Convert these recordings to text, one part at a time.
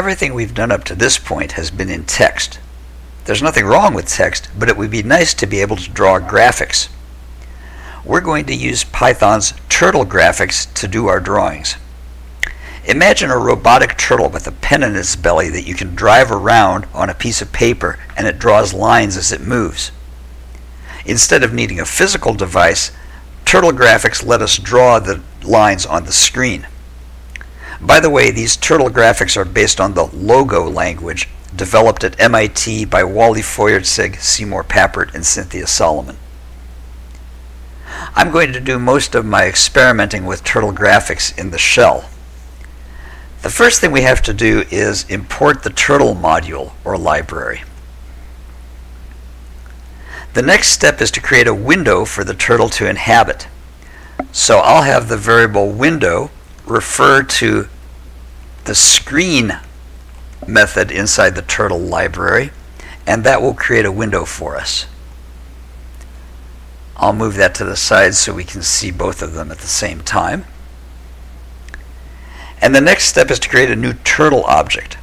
Everything we've done up to this point has been in text. There's nothing wrong with text, but it would be nice to be able to draw graphics. We're going to use Python's turtle graphics to do our drawings. Imagine a robotic turtle with a pen in its belly that you can drive around on a piece of paper and it draws lines as it moves. Instead of needing a physical device, Turtle Graphics let us draw the lines on the screen. By the way, these Turtle graphics are based on the Logo language developed at MIT by Wally Feurzeig, Seymour Papert, and Cynthia Solomon. I'm going to do most of my experimenting with Turtle graphics in the shell. The first thing we have to do is import the Turtle module or library. The next step is to create a window for the turtle to inhabit. So I'll have the variable window refer to the screen method inside the turtle library, and that will create a window for us. I'll move that to the side so we can see both of them at the same time. And the next step is to create a new turtle object.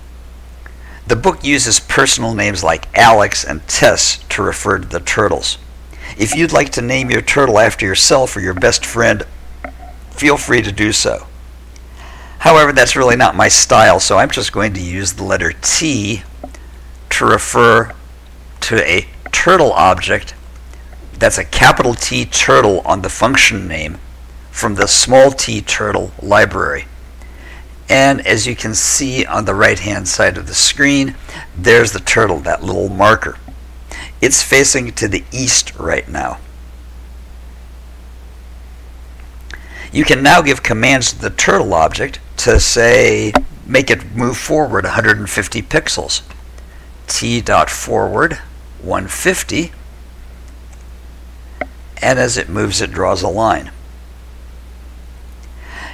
The book uses personal names like Alex and Tess to refer to the turtles. If you'd like to name your turtle after yourself or your best friend, feel free to do so. However, that's really not my style, so I'm just going to use the letter T to refer to a turtle object that's a capital T turtle on the function name from the small t turtle library. And as you can see on the right hand side of the screen, there's the turtle, that little marker. It's facing to the east right now. You can now give commands to the turtle object to say, make it move forward 150 pixels. T dot forward 150 and as it moves it draws a line.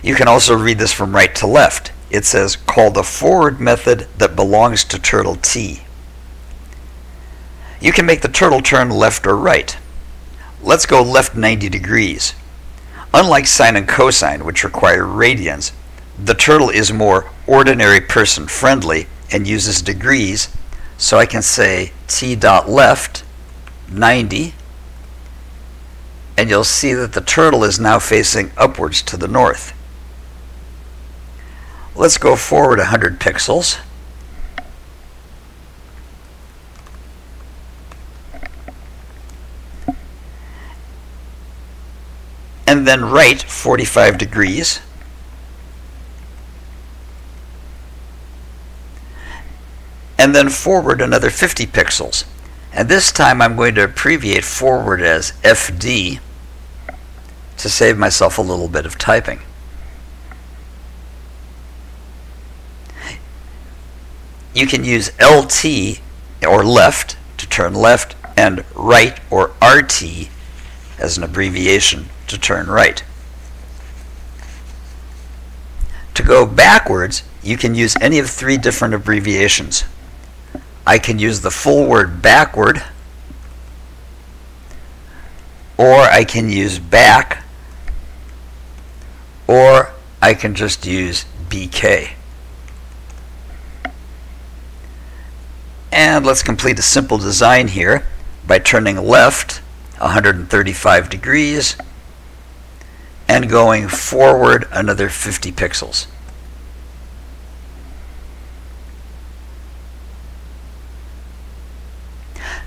You can also read this from right to left. It says call the forward method that belongs to turtle T. You can make the turtle turn left or right. Let's go left 90 degrees. Unlike sine and cosine, which require radians, the turtle is more ordinary person friendly and uses degrees, so I can say t dot left 90 and you'll see that the turtle is now facing upwards to the north. Let's go forward 100 pixels. And then right 45 degrees. And then forward another 50 pixels. And this time I'm going to abbreviate forward as FD to save myself a little bit of typing. You can use LT or left to turn left and right or RT as an abbreviation to turn right. To go backwards, you can use any of three different abbreviations. I can use the full word backward, or I can use back, or I can just use BK. And let's complete a simple design here by turning left 135 degrees and going forward another 50 pixels.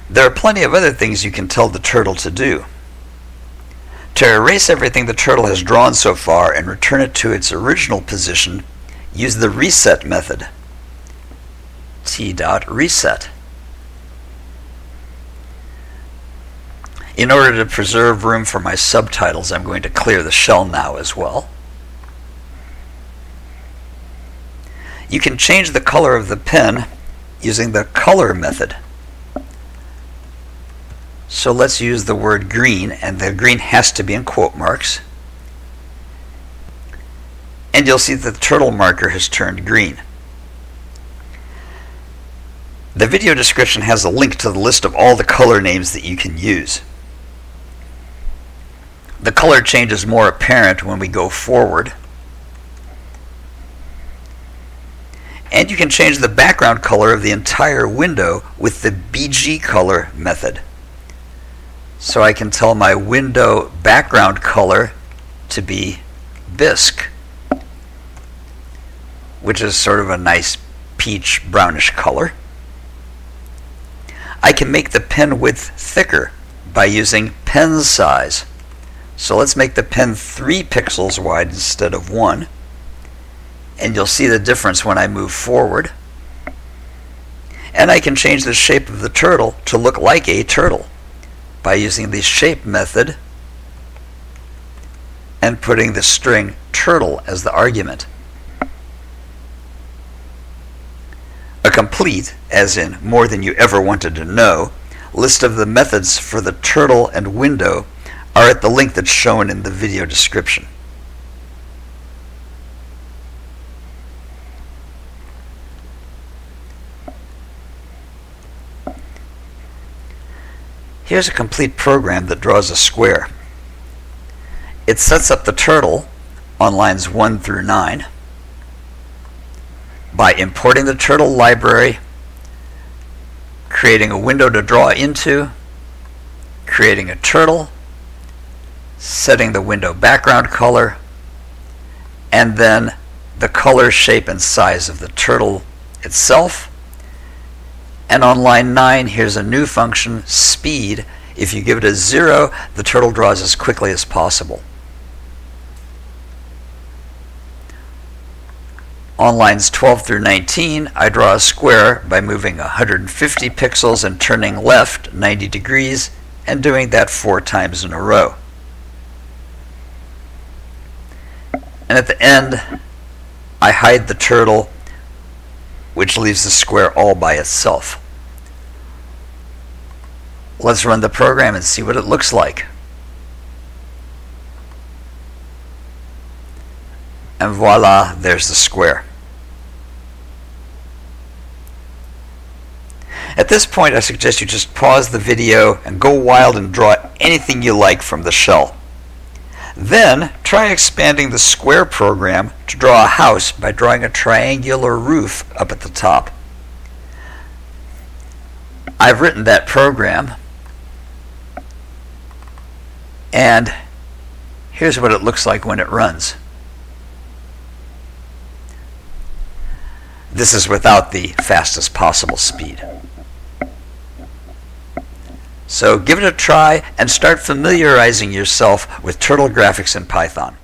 There are plenty of other things you can tell the turtle to do. To erase everything the turtle has drawn so far and return it to its original position, use the reset method. T dot reset. In order to preserve room for my subtitles, I'm going to clear the shell now as well. You can change the color of the pen using the color method. So let's use the word green, and the green has to be in quote marks. And you'll see that the turtle marker has turned green. The video description has a link to the list of all the color names that you can use. The color change is more apparent when we go forward. And you can change the background color of the entire window with the BG color method. So I can tell my window background color to be bisque, which is sort of a nice peach brownish color. I can make the pen width thicker by using pen size. So let's make the pen 3 pixels wide instead of 1. And you'll see the difference when I move forward. And I can change the shape of the turtle to look like a turtle by using the shape method and putting the string turtle as the argument. A complete, as in more than you ever wanted to know, list of the methods for the turtle and window are at the link that's shown in the video description. Here's a complete program that draws a square. It sets up the turtle on lines 1 through 9 by importing the turtle library, creating a window to draw into, creating a turtle, setting the window background color, and then the color, shape, and size of the turtle itself, and on line 9, here's a new function, speed. If you give it a 0, the turtle draws as quickly as possible. On lines 12 through 19, I draw a square by moving 150 pixels and turning left 90 degrees and doing that four times in a row. And at the end, I hide the turtle which leaves the square all by itself. Let's run the program and see what it looks like. And voila, there's the square. At this point, I suggest you just pause the video and go wild and draw anything you like from the shell. Then try expanding the square program to draw a house by drawing a triangular roof up at the top. I've written that program and here's what it looks like when it runs. This is without the fastest possible speed. So give it a try and start familiarizing yourself with Turtle Graphics in Python.